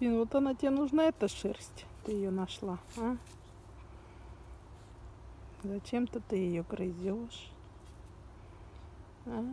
Фин, вот она тебе нужна, эта шерсть. Ты ее нашла, а? Зачем-то ты ее грызешь. А?